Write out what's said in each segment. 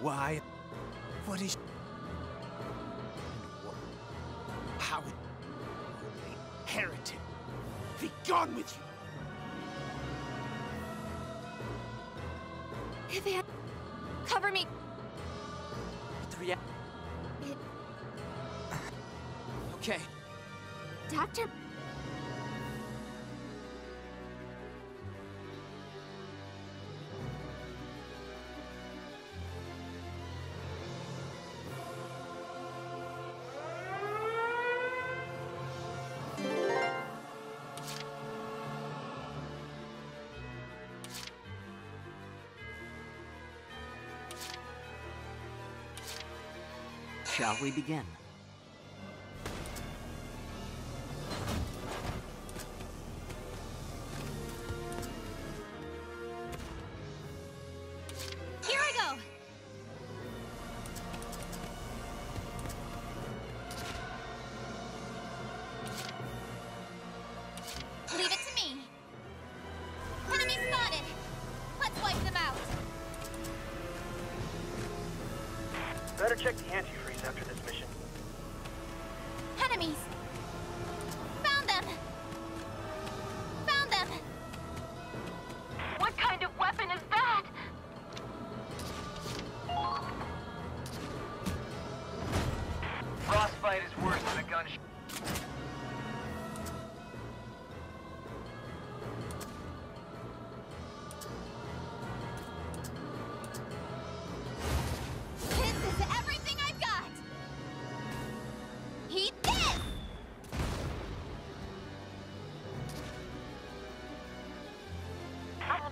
Why? What is... What? How it... Heretic! Be gone with you! Evan, cover me. The rea- It, Okay. Doctor. Shall we begin? Here I go. Leave it to me. Enemy spotted. Let's wipe them out. Better check the antifreeze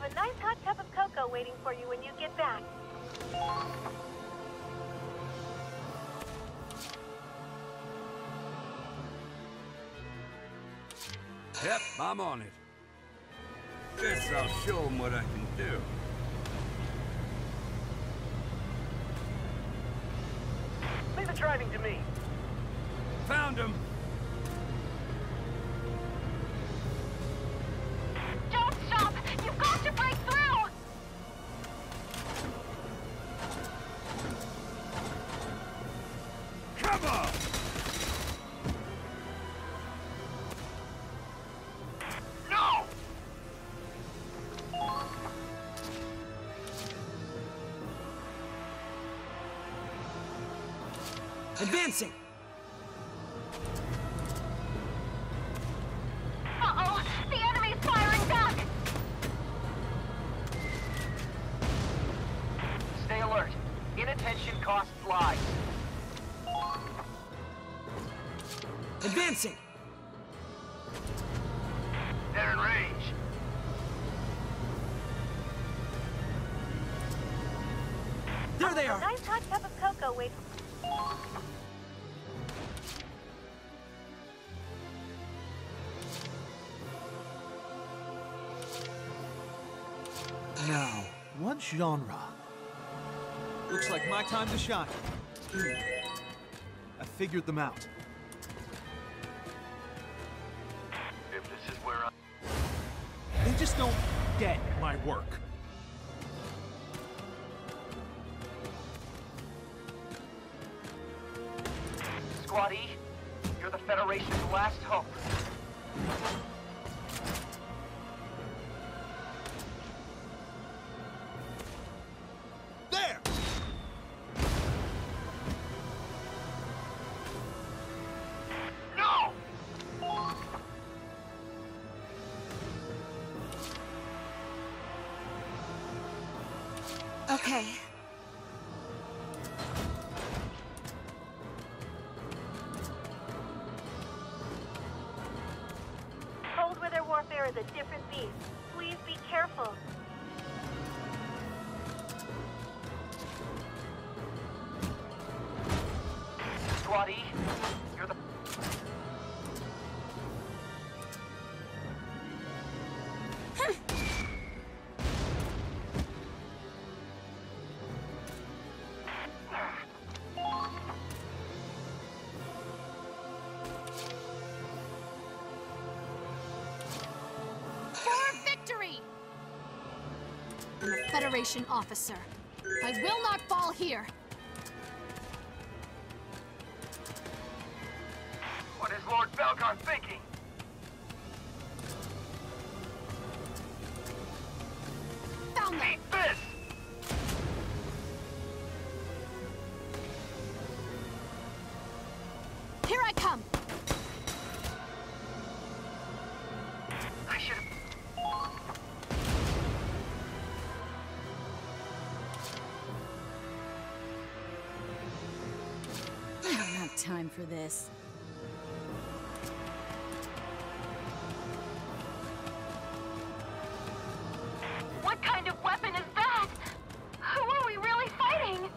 have a nice hot cup of cocoa waiting for you when you get back. Yep, I'm on it. Guess I'll show 'em what I can do. Leave the driving to me. Found him! Advancing! Uh-oh. The enemy's firing back. Stay alert. Inattention costs lives. Advancing! They're in range. There they A are! nice hot cup of cocoa waiting. Now, what genre? Looks like my time to shine. I figured them out. If this is where I... They just don't get my work. Squad E, you're the Federation's last hope. There! No! Okay. Federation officer. I will not fall here. What is Lord Belgar thinking? Found them. Time for this. What kind of weapon is that? Who are we really fighting?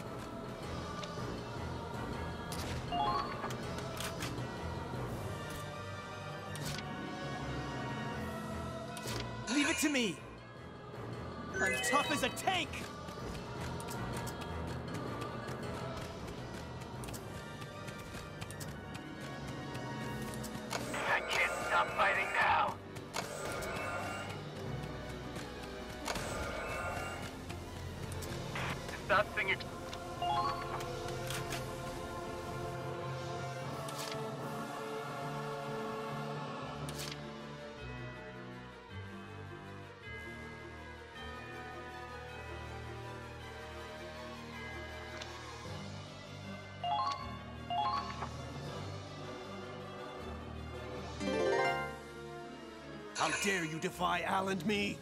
Leave it to me. I'm tough as a tank. Stop fighting now. How dare you defy Al and me?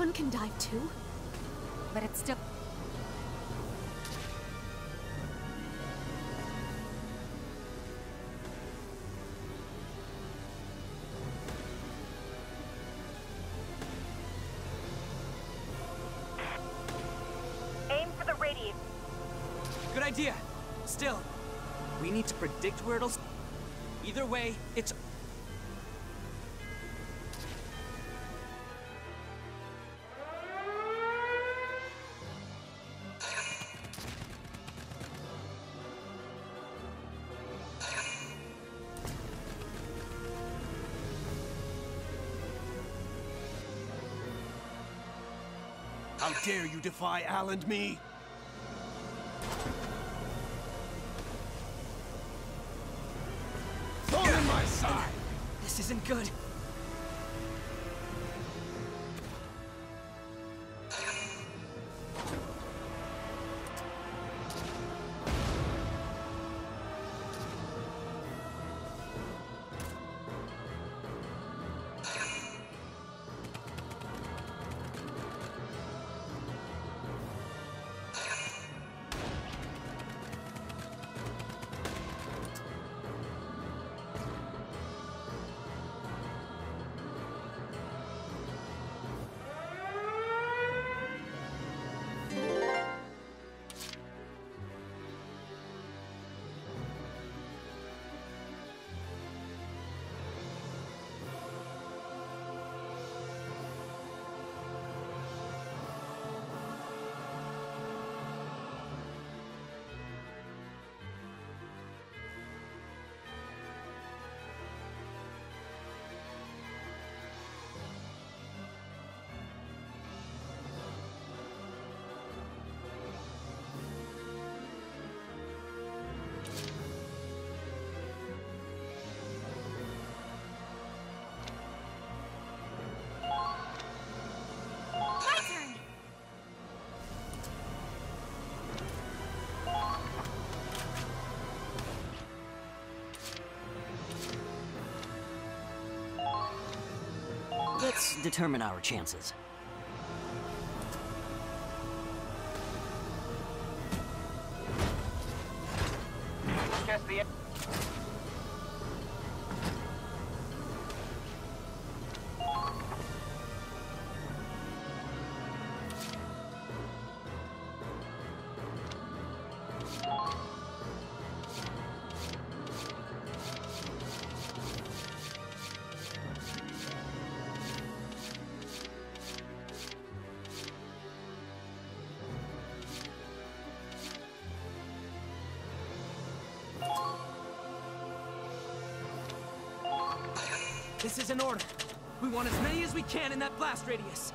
One can dive too? But it's still. Aim for the radius. Good idea. Still, we need to predict where it'll. s- Either way, it's. How dare you defy Al and me? Thorn in my side! This isn't good. Let's determine our chances. This is an order. We want as many as we can in that blast radius.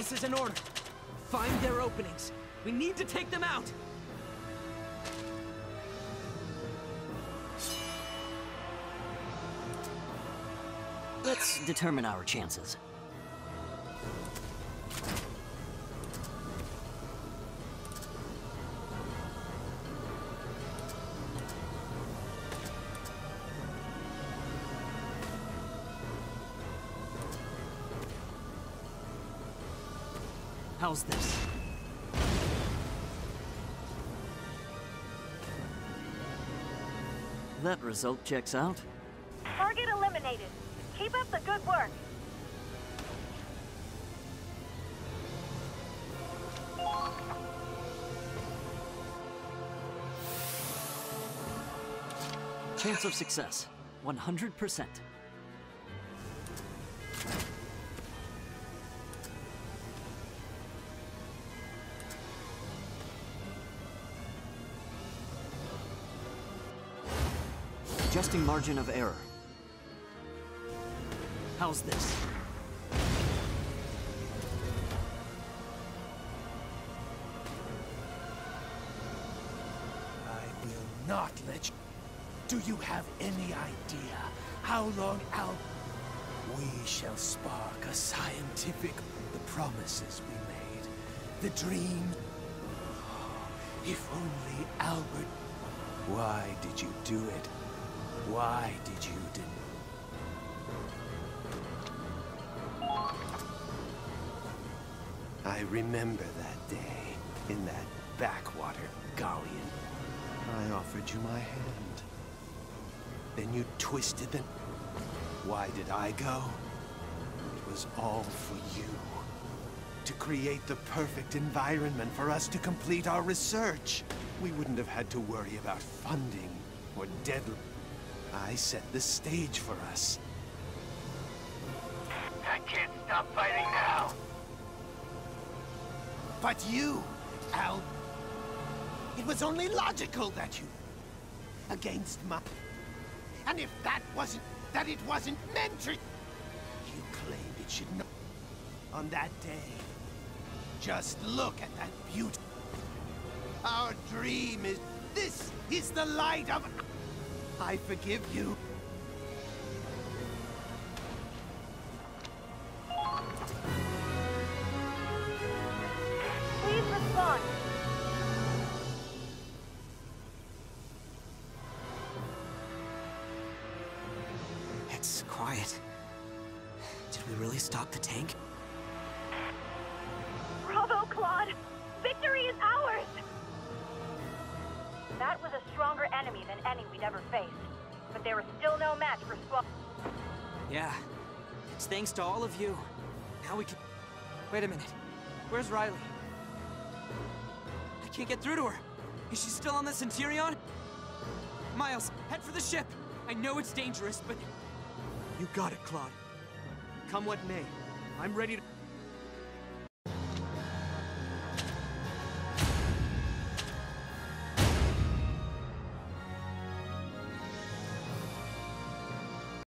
This is an order. Find their openings. We need to take them out. Let's determine our chances. How's this? That result checks out. Target eliminated. Keep up the good work. Chance of success, 100%. Margin of error. How's this? I will not let you. Do you have any idea how long Al... We shall spark a scientific... The promises we made. The dream. If only Albert... Why did you do it? Why did you deny... I remember that day, in that backwater galleon. I offered you my hand. Then you twisted them. Why did I go? It was all for you. To create the perfect environment for us to complete our research. We wouldn't have had to worry about funding or deadline. I set the stage for us. I can't stop fighting now. But you, Al... It was only logical that you... Against my... And if that wasn't... That it wasn't meant to... You claimed it should not... On that day... Just look at that beauty... Our dream is... This is the light of... I forgive you. Please respond. It's quiet. Did we really stop the tank? Enemy than any we'd ever faced. But they were still no match for Squall. Yeah. It's thanks to all of you. Now we can... Wait a minute. Where's Riley? I can't get through to her. Is she still on the Centurion? Miles, head for the ship. I know it's dangerous, but... You got it, Claude. Come what may. I'm ready to...